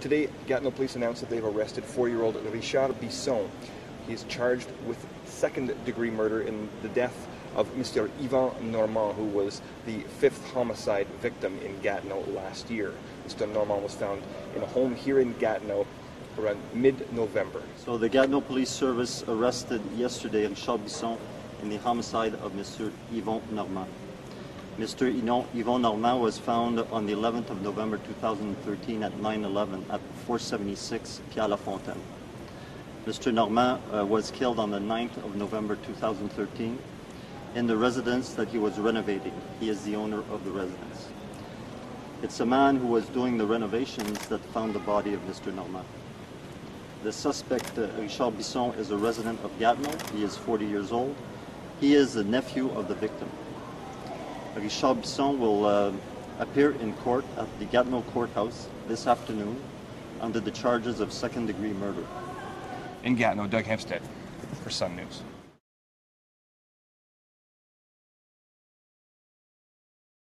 Today, Gatineau police announced that they've arrested four-year-old Richard Bisson. He is charged with second-degree murder in the death of Mr. Yvan Normand, who was the fifth homicide victim in Gatineau last year. Mr. Normand was found in a home here in Gatineau around mid-November. So the Gatineau Police Service arrested yesterday Richard Bisson in the homicide of Mr. Yvon Normand. Mr. Yvon Normand was found on the 11th of November 2013 at 9-11 at 476 Pierre Lafontaine. Mr. Normand uh, was killed on the 9th of November 2013 in the residence that he was renovating. He is the owner of the residence. It's a man who was doing the renovations that found the body of Mr. Normand. The suspect, uh, Richard Bisson, is a resident of Gatineau. He is 40 years old. He is the nephew of the victim. Richard Bisson will uh, appear in court at the Gatineau courthouse this afternoon under the charges of second degree murder. In Gatineau, Doug Hempstead for Sun News.